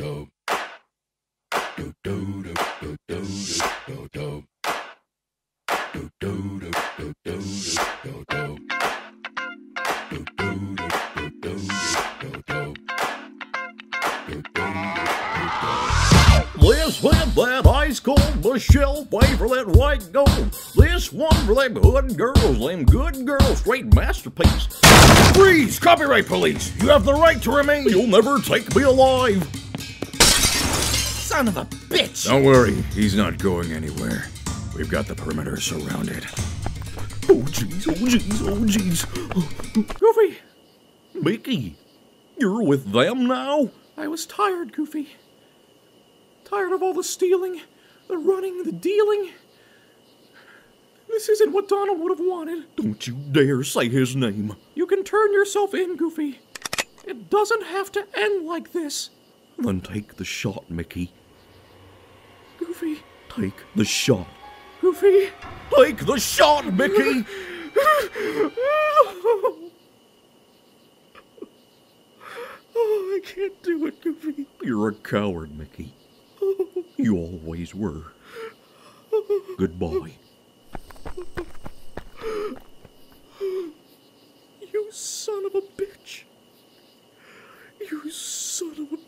This with that ice cold Michelle Pfeiffer that white gold. This one for them good girls, them good girls, straight masterpiece. Freeze! Copyright police! You have the right to remain. You'll never take me alive. Son of a bitch! Don't worry, he's not going anywhere. We've got the perimeter surrounded. Oh jeez, oh jeez, oh jeez. Goofy! Mickey! You're with them now? I was tired, Goofy. Tired of all the stealing, the running, the dealing. This isn't what Donald would have wanted. Don't you dare say his name. You can turn yourself in, Goofy. It doesn't have to end like this. Then take the shot, Mickey. Goofy, take the shot. Goofy, take the shot, Mickey! oh, I can't do it, Goofy. You're a coward, Mickey. You always were. Goodbye. You son of a bitch. You son of a